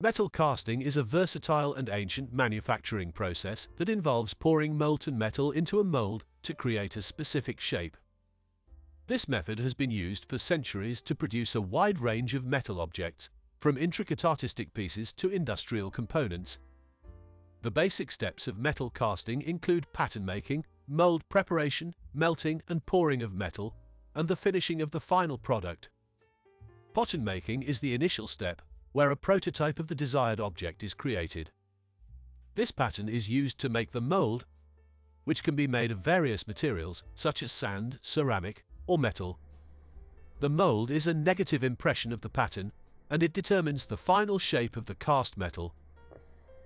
Metal casting is a versatile and ancient manufacturing process that involves pouring molten metal into a mold to create a specific shape. This method has been used for centuries to produce a wide range of metal objects, from intricate artistic pieces to industrial components. The basic steps of metal casting include pattern making, mold preparation, melting and pouring of metal, and the finishing of the final product. Pattern making is the initial step where a prototype of the desired object is created. This pattern is used to make the mold, which can be made of various materials such as sand, ceramic, or metal. The mold is a negative impression of the pattern and it determines the final shape of the cast metal.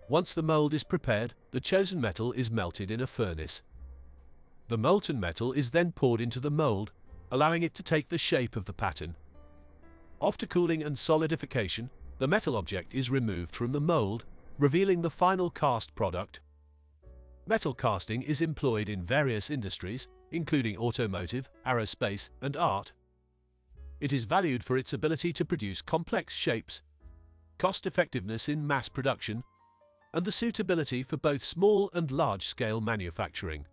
Once the mold is prepared, the chosen metal is melted in a furnace. The molten metal is then poured into the mold, allowing it to take the shape of the pattern. After cooling and solidification, the metal object is removed from the mold, revealing the final cast product. Metal casting is employed in various industries, including automotive, aerospace, and art. It is valued for its ability to produce complex shapes, cost effectiveness in mass production, and the suitability for both small and large-scale manufacturing.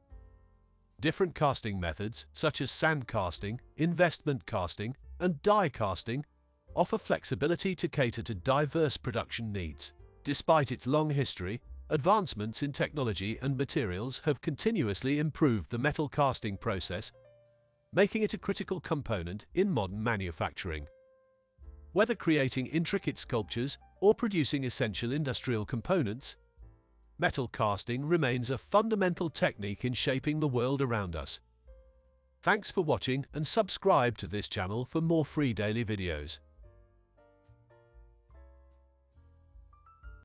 Different casting methods, such as sand casting, investment casting, and die casting, offer flexibility to cater to diverse production needs. Despite its long history, advancements in technology and materials have continuously improved the metal casting process, making it a critical component in modern manufacturing. Whether creating intricate sculptures or producing essential industrial components, metal casting remains a fundamental technique in shaping the world around us. Thanks for watching and subscribe to this channel for more free daily videos.